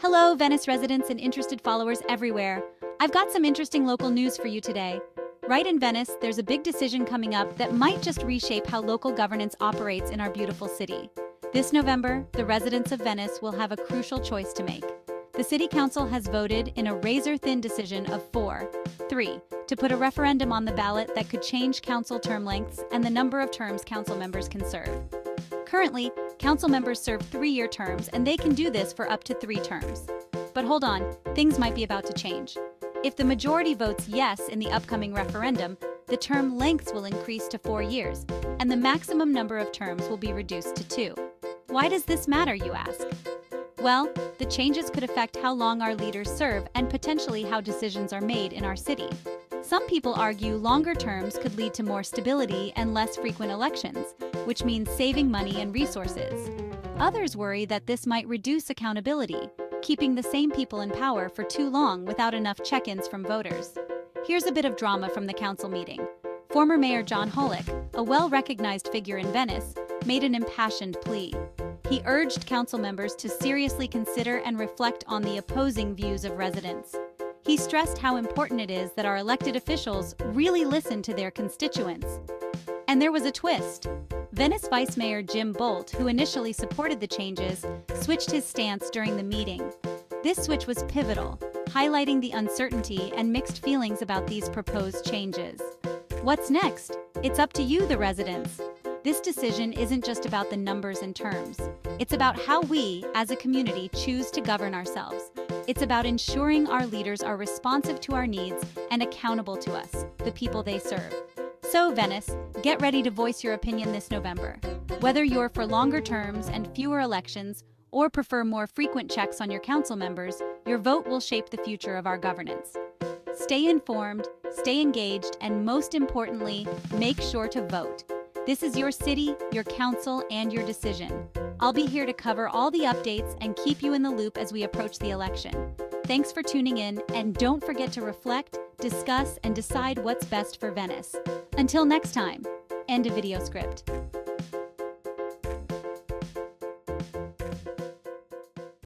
Hello, Venice residents and interested followers everywhere. I've got some interesting local news for you today. Right in Venice, there's a big decision coming up that might just reshape how local governance operates in our beautiful city. This November, the residents of Venice will have a crucial choice to make. The City Council has voted in a razor-thin decision of 4, 3, to put a referendum on the ballot that could change council term lengths and the number of terms council members can serve. Currently, council members serve three-year terms and they can do this for up to three terms. But hold on, things might be about to change. If the majority votes yes in the upcoming referendum, the term lengths will increase to four years, and the maximum number of terms will be reduced to two. Why does this matter, you ask? Well, the changes could affect how long our leaders serve and potentially how decisions are made in our city. Some people argue longer terms could lead to more stability and less frequent elections, which means saving money and resources. Others worry that this might reduce accountability, keeping the same people in power for too long without enough check-ins from voters. Here's a bit of drama from the council meeting. Former Mayor John Holic, a well-recognized figure in Venice, made an impassioned plea. He urged council members to seriously consider and reflect on the opposing views of residents. He stressed how important it is that our elected officials really listen to their constituents. And there was a twist. Venice Vice Mayor Jim Boldt, who initially supported the changes, switched his stance during the meeting. This switch was pivotal, highlighting the uncertainty and mixed feelings about these proposed changes. What's next? It's up to you, the residents. This decision isn't just about the numbers and terms. It's about how we, as a community, choose to govern ourselves. It's about ensuring our leaders are responsive to our needs and accountable to us, the people they serve. So, Venice, get ready to voice your opinion this November. Whether you're for longer terms and fewer elections, or prefer more frequent checks on your council members, your vote will shape the future of our governance. Stay informed, stay engaged, and most importantly, make sure to vote. This is your city, your council, and your decision. I'll be here to cover all the updates and keep you in the loop as we approach the election. Thanks for tuning in, and don't forget to reflect, discuss, and decide what's best for Venice. Until next time, end a video script.